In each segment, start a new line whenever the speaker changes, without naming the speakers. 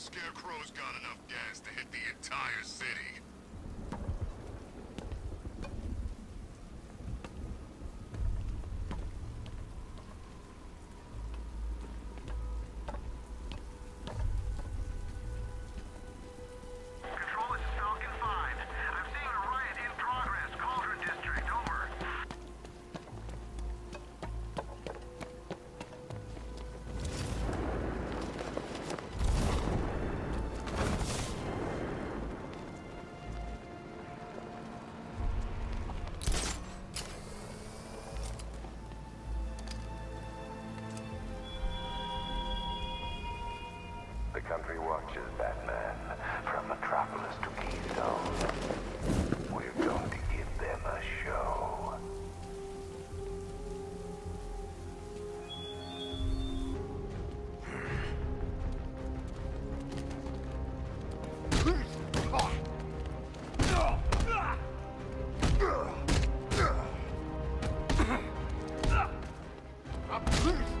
Scarecrow's got enough gas to hit the entire city.
The country watches Batman from Metropolis to Keystone. We're going to give them a show. Hmm.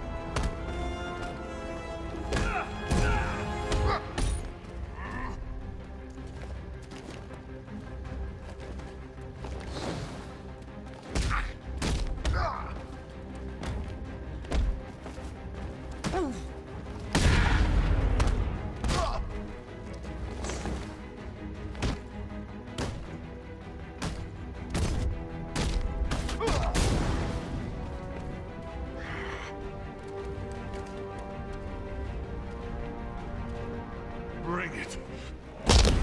Bring it.